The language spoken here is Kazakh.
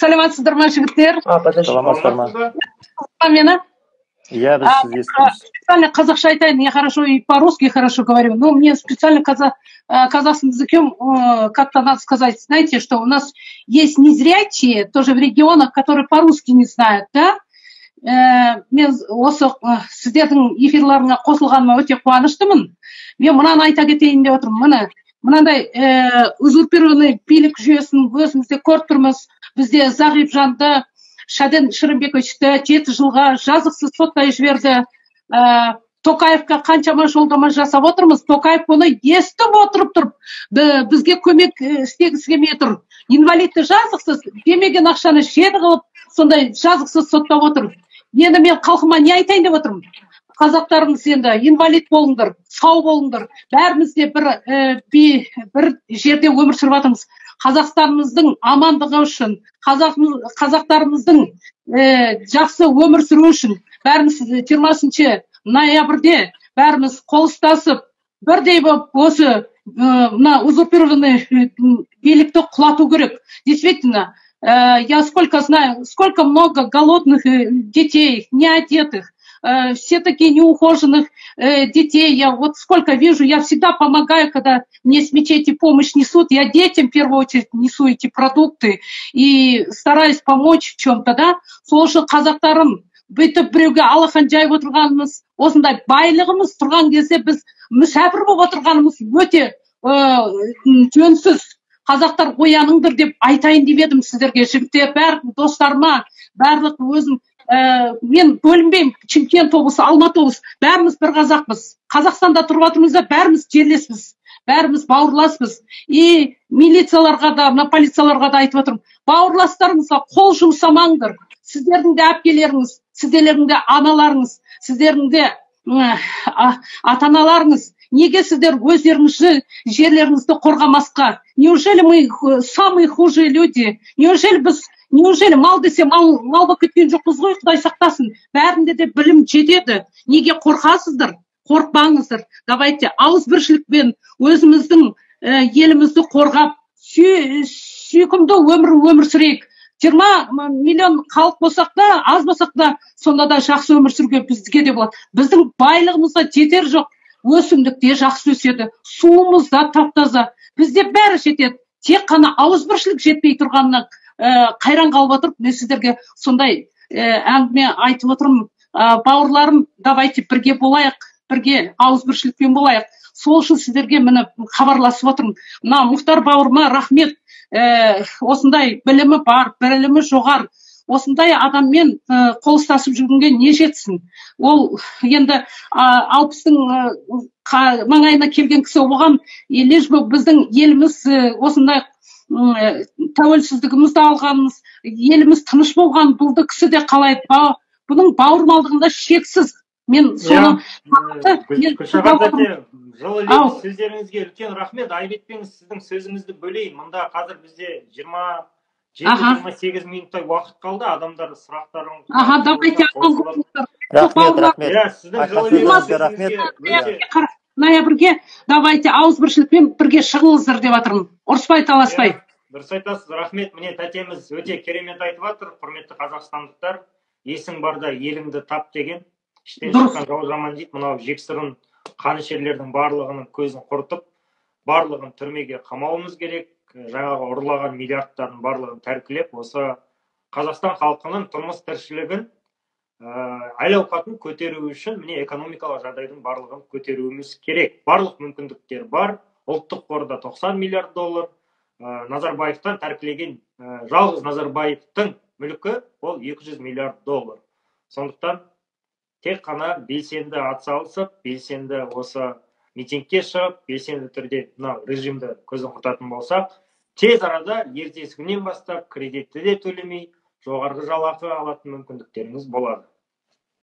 саламатсыздар ма жігіттер саламатсыздар ма мені иә біз сізді естиміз специально қазақша айтайын я хорошо и по русски хорошо говорю но мне специально казахским языком как-то надо сказать знаете что у нас есть незрячие тоже в регионах которые по русски не знают да мен осы сіздердің эфирларыңа қосылғаныма өте қуаныштымын мен мынаны айта кетейін деп отырмын міне мынандай узурпированный билік жүйесін өзімізде көріп тұрмыз Бізде зағип жанды шәден шырымбековичті жеті жылға жазықсыз соттай жіберді. Ә, токаевқа қаншама жолдама жасап отырмыз. Токаев бұны естіп отырып тұрып бізге көмек істегісі келмей тұр. Инвалидті жазықсыз бермеген ақшаны жеді қылып сондай жазықсыз соттап отыр. Енді мен халқыма не айтайын деп отырмын? Қазақтарымыз енді инвалид болыңдар сау болыңдар. Бәріміз де бір бір жерде өмір сүріп жатырмыз қазақстанымыздың амандығы үшін қазақтарымыздың жақсы өмір сүруі үшін бәріміз жиырмасыншы ноябрьде бәріміз қол ұстасып бірдей болып осы мына узурпированный билікті құлату керек. Действительно я сколько знаю сколько много голодных детей неодетых Э, все такие неухоженных э, детей. Я вот сколько вижу, я всегда помогаю, когда мне с мечети помощь несут. Я детям в первую очередь несу эти продукты и стараюсь помочь в чем-то, да. сол үшін қазақтарым бүйтіп біреуге алақан жайып отырғанымыз осындай байлығымыз тұрған кезде біз мүсәпір болып отырғанымыз өте ә, жөнсіз қазақтар ояныңдар деп айтайын деп едім сіздерге жігіттер барлық достарыма барлық өзім ә, мен бөлінбеймін. Шымкент облысы алматы облысы. Бәріміз бір қазақпыз. Қазақстанда тұрып жатырмыз да бәріміз жерлеспіз бәріміз бауырласпыз. И милицияларға да мына полицияларға да айтып отырмын. Бауырластарыңызға қол жұмсамаңдар. Сіздердің де әпкелеріңіз сіздердің де аналарыңыз сіздердің де ата аналарыңыз неге сіздер өздеріңізді жерлеріңізді қорғамасқа? Неужели мы самые худшие люди? Неужели біз неужели мал десе мал мал болып кеткен жоқпыз ғой құдай сақтасын? Бәрінде де білім жетеді. Неге қорқасыздар? Қорықпаңыздар. Давайте ауызбіршілікпен өзіміздің ә, елімізді қорғап сүйкімді өмір өмір сүрейік. Жиырма миллион халық болсақ та аз болсақ та сонда да жақсы өмір сүруге бізге де болады. Біздің байлығымызға жетер жоқ. Өсімдік те жақсы өседі. Суымыз да тап таза. Бізде бәрі жетеді. Тек қана ауызбіршілік жетпей тұрғанына ә, қайран қалып отырып мен сіздерге сондай ә, әңгіме айтып отырмын. Ә, бауырларым давайте бірге болайық бірге ауызбіршілікпен болайық. Сол үшін сіздерге міне хабарласып отырмын. Мына мұхтар бауырыма рахмет. Ә, осындай білімі бар білімі жоғары осындай адаммен ә, қол ұстасып жүргенге не жетсін? Ол енді алпыстың маңайына келген кісі оған лишь біздің еліміз осындай тәуелсіздігімізді алғанымыз еліміз тыныш болған бұлды кісі де қалайды бұның бауырмалдығында шексіз. Мен соны жылы сөздеріңізге үлкен рахмет. Айбек сіздің сөзіңізді бөлейін. Мында қазір бізде жиырма жеті жиырма сегіз минуттай уақыт қалды. Адамдар сұрақтарын аха давайте рахмет рахмет. Ноябрьге давайте ауызбіршілікпен бірге шығыңыздар деп жатырмын ұрыспай таласпай. Дұрыс айтасыз. Рахмет. Міне тәтеміз өте керемет айтып жатыр құрметті қазақстандықтар. Есің барда еліңді тап деген. Іштен шыққан жау жаман дейді. Мынау жексұрын қанішерлердің барлығының көзін құртып барлығын түрмеге қамауымыз керек. Жаңағы ұрлаған миллиардтардың барлығын тәркілеп осы қазақстан халқының тұрмыс тіршілігін әл ауқатын көтеру үшін міне экономикалық жағдайдың барлығын көтеруіміз керек. Барлық мүмкіндіктер бар. Ұлттық қорда 90 миллиард доллар. Ә, назарбаевтан тәркілеген ә, жалғыз назарбаевтың мүлкі ол 200 миллиард доллар. Сондықтан тек қана белсенді атсалысып белсенді осы митингке шығып белсенді түрде мына режимді көзден құртатын болсақ тез арада ертесі күннен бастап кредитті де төлемей жоғарғы жалақы алатын мүмкіндіктеріңіз болады.